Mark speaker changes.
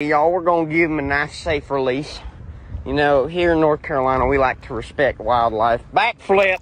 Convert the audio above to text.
Speaker 1: Y'all, we're gonna give him a nice safe release. You know, here in North Carolina, we like to respect wildlife. Backflip.